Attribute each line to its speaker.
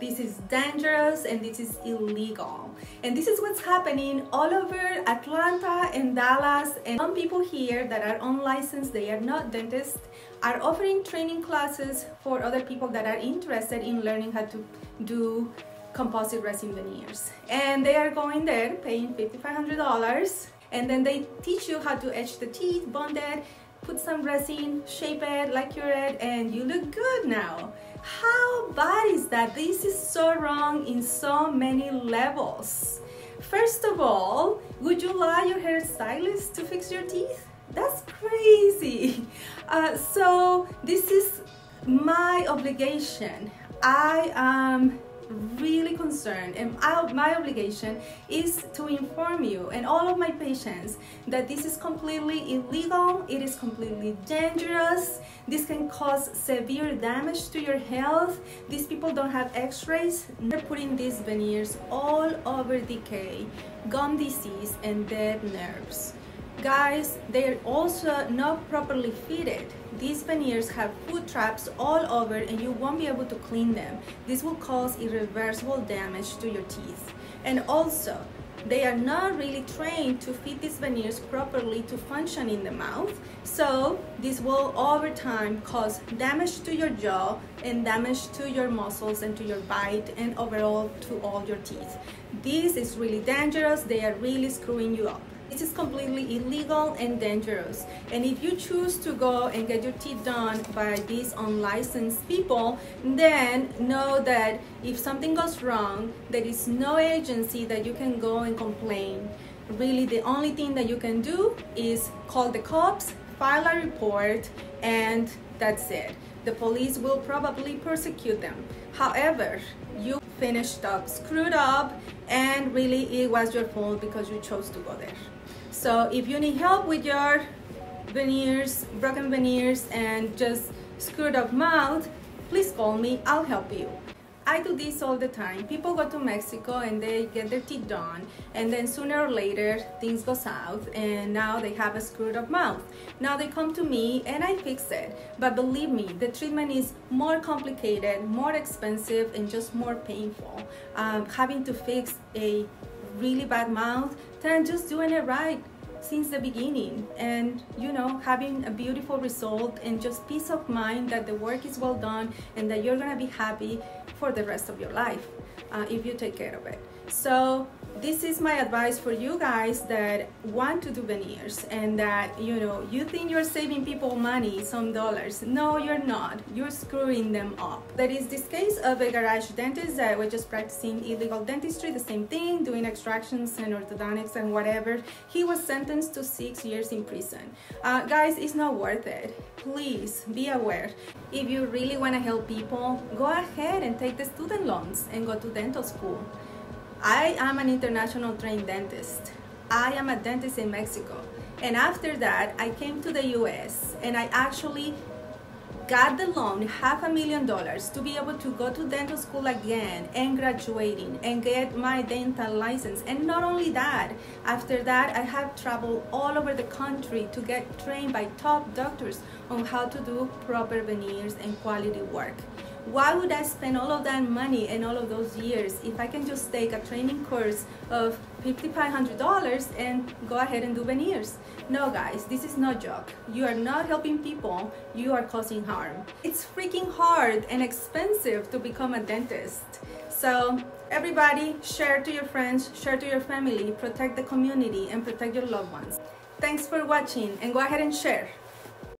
Speaker 1: This is dangerous and this is illegal. And this is what's happening all over Atlanta and Dallas. And some people here that are unlicensed, they are not dentists, are offering training classes for other people that are interested in learning how to do composite resin veneers. And they are going there paying $5,500 and then they teach you how to etch the teeth, bond it, put some resin, shape it, lacquer it, and you look good now. How bad is that? This is so wrong in so many levels. First of all, would you allow your hairstylist to fix your teeth? That's crazy. Uh, so this is my obligation. I am really concerned and my obligation is to inform you and all of my patients that this is completely illegal, it is completely dangerous, this can cause severe damage to your health, these people don't have x-rays, they're putting these veneers all over decay, gum disease and dead nerves. Guys, they're also not properly fitted. These veneers have food traps all over and you won't be able to clean them. This will cause irreversible damage to your teeth. And also, they are not really trained to fit these veneers properly to function in the mouth. So this will over time cause damage to your jaw and damage to your muscles and to your bite and overall to all your teeth. This is really dangerous. They are really screwing you up. This is completely illegal and dangerous. And if you choose to go and get your teeth done by these unlicensed people, then know that if something goes wrong, there is no agency that you can go and complain. Really, the only thing that you can do is call the cops, file a report, and that's it. The police will probably persecute them. However, you finished up, screwed up, and really it was your fault because you chose to go there. So if you need help with your veneers, broken veneers, and just screwed up mouth, please call me, I'll help you. I do this all the time. People go to Mexico and they get their teeth done and then sooner or later things go south and now they have a screwed up mouth. Now they come to me and I fix it. But believe me, the treatment is more complicated, more expensive and just more painful. Um, having to fix a really bad mouth than just doing it right since the beginning. And you know having a beautiful result and just peace of mind that the work is well done and that you're gonna be happy for the rest of your life uh, if you take care of it. So this is my advice for you guys that want to do veneers and that you know you think you're saving people money some dollars. No you're not. You're screwing them up. There is this case of a garage dentist that was just practicing illegal dentistry the same thing doing extractions and orthodontics and whatever. He was sentenced to six years in prison. Uh, guys it's not worth it. Please be aware. If you really want to help people go ahead and take the student loans and go to dental school I am an international trained dentist. I am a dentist in Mexico. And after that, I came to the US and I actually got the loan, half a million dollars, to be able to go to dental school again and graduating and get my dental license. And not only that, after that, I have traveled all over the country to get trained by top doctors on how to do proper veneers and quality work why would I spend all of that money and all of those years if I can just take a training course of $5,500 and go ahead and do veneers? No guys, this is no joke. You are not helping people, you are causing harm. It's freaking hard and expensive to become a dentist. So everybody share to your friends, share to your family, protect the community and protect your loved ones. Thanks for watching and go ahead and share.